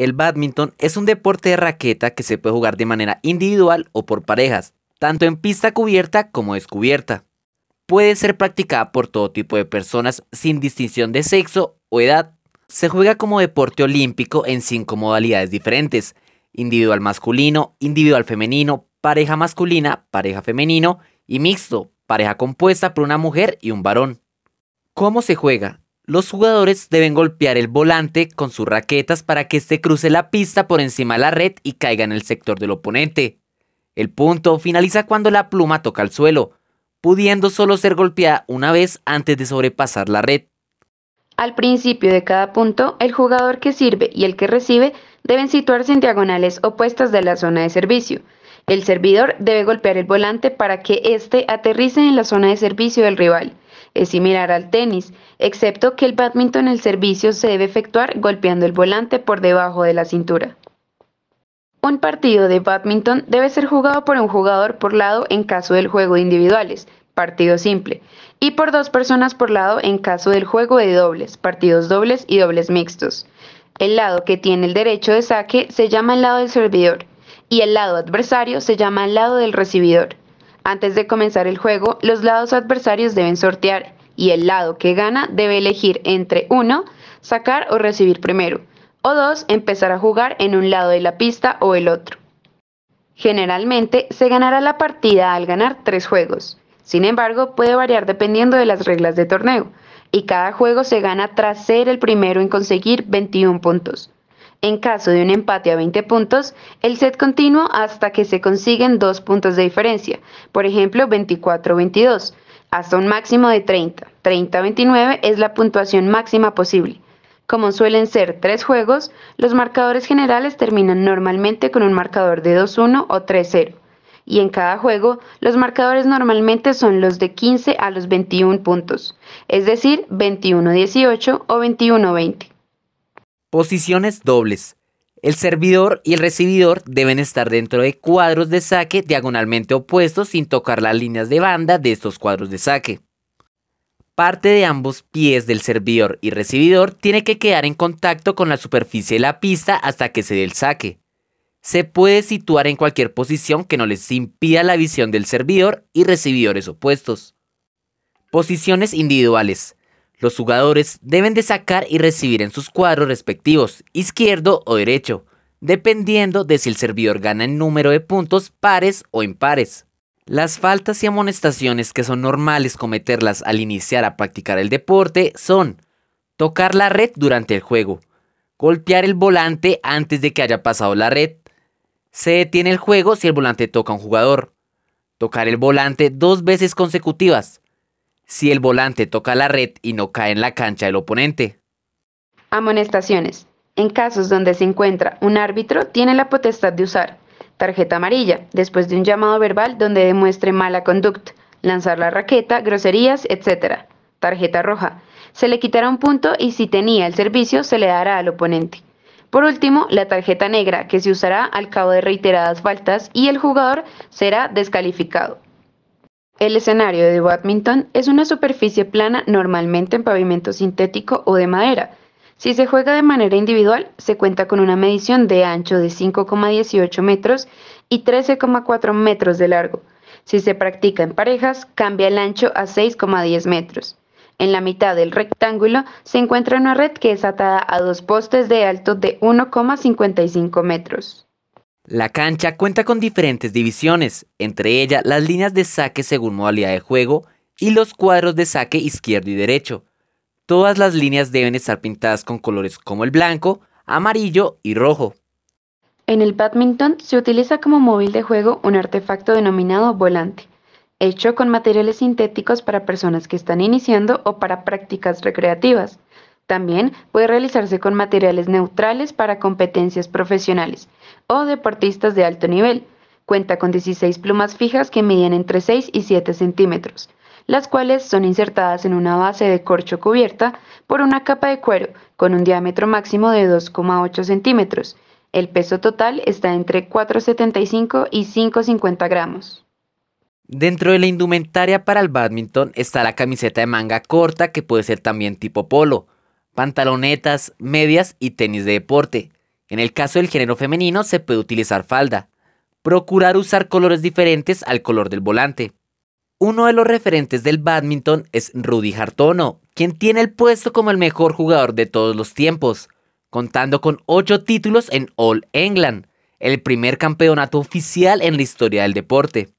El badminton es un deporte de raqueta que se puede jugar de manera individual o por parejas, tanto en pista cubierta como descubierta. Puede ser practicada por todo tipo de personas sin distinción de sexo o edad. Se juega como deporte olímpico en cinco modalidades diferentes, individual masculino, individual femenino, pareja masculina, pareja femenino y mixto, pareja compuesta por una mujer y un varón. ¿Cómo se juega? Los jugadores deben golpear el volante con sus raquetas para que éste cruce la pista por encima de la red y caiga en el sector del oponente. El punto finaliza cuando la pluma toca el suelo, pudiendo solo ser golpeada una vez antes de sobrepasar la red. Al principio de cada punto, el jugador que sirve y el que recibe deben situarse en diagonales opuestas de la zona de servicio. El servidor debe golpear el volante para que éste aterrice en la zona de servicio del rival. Es similar al tenis, excepto que el badminton el servicio se debe efectuar golpeando el volante por debajo de la cintura. Un partido de badminton debe ser jugado por un jugador por lado en caso del juego de individuales, partido simple, y por dos personas por lado en caso del juego de dobles, partidos dobles y dobles mixtos. El lado que tiene el derecho de saque se llama el lado del servidor y el lado adversario se llama el lado del recibidor. Antes de comenzar el juego, los lados adversarios deben sortear y el lado que gana debe elegir entre 1. sacar o recibir primero, o 2. empezar a jugar en un lado de la pista o el otro. Generalmente se ganará la partida al ganar tres juegos. Sin embargo, puede variar dependiendo de las reglas de torneo, y cada juego se gana tras ser el primero en conseguir 21 puntos. En caso de un empate a 20 puntos, el set continúa hasta que se consiguen dos puntos de diferencia, por ejemplo 24-22, hasta un máximo de 30. 30-29 es la puntuación máxima posible. Como suelen ser tres juegos, los marcadores generales terminan normalmente con un marcador de 2-1 o 3-0 y en cada juego los marcadores normalmente son los de 15 a los 21 puntos, es decir, 21-18 o 21-20. Posiciones dobles. El servidor y el recibidor deben estar dentro de cuadros de saque diagonalmente opuestos sin tocar las líneas de banda de estos cuadros de saque. Parte de ambos pies del servidor y recibidor tiene que quedar en contacto con la superficie de la pista hasta que se dé el saque se puede situar en cualquier posición que no les impida la visión del servidor y recibidores opuestos. Posiciones individuales. Los jugadores deben de sacar y recibir en sus cuadros respectivos, izquierdo o derecho, dependiendo de si el servidor gana en número de puntos pares o impares. Las faltas y amonestaciones que son normales cometerlas al iniciar a practicar el deporte son tocar la red durante el juego, golpear el volante antes de que haya pasado la red, se detiene el juego si el volante toca a un jugador. Tocar el volante dos veces consecutivas. Si el volante toca la red y no cae en la cancha del oponente. Amonestaciones. En casos donde se encuentra un árbitro, tiene la potestad de usar tarjeta amarilla, después de un llamado verbal donde demuestre mala conducta, lanzar la raqueta, groserías, etc. Tarjeta roja. Se le quitará un punto y si tenía el servicio se le dará al oponente. Por último, la tarjeta negra, que se usará al cabo de reiteradas faltas y el jugador será descalificado. El escenario de badminton es una superficie plana normalmente en pavimento sintético o de madera. Si se juega de manera individual, se cuenta con una medición de ancho de 5,18 metros y 13,4 metros de largo. Si se practica en parejas, cambia el ancho a 6,10 metros. En la mitad del rectángulo se encuentra una red que es atada a dos postes de alto de 1,55 metros. La cancha cuenta con diferentes divisiones, entre ellas las líneas de saque según modalidad de juego y los cuadros de saque izquierdo y derecho. Todas las líneas deben estar pintadas con colores como el blanco, amarillo y rojo. En el badminton se utiliza como móvil de juego un artefacto denominado volante hecho con materiales sintéticos para personas que están iniciando o para prácticas recreativas. También puede realizarse con materiales neutrales para competencias profesionales o deportistas de alto nivel. Cuenta con 16 plumas fijas que miden entre 6 y 7 centímetros, las cuales son insertadas en una base de corcho cubierta por una capa de cuero con un diámetro máximo de 2,8 centímetros. El peso total está entre 4,75 y 5,50 gramos. Dentro de la indumentaria para el badminton está la camiseta de manga corta que puede ser también tipo polo, pantalonetas, medias y tenis de deporte. En el caso del género femenino se puede utilizar falda. Procurar usar colores diferentes al color del volante. Uno de los referentes del badminton es Rudy Hartono, quien tiene el puesto como el mejor jugador de todos los tiempos, contando con 8 títulos en All England, el primer campeonato oficial en la historia del deporte.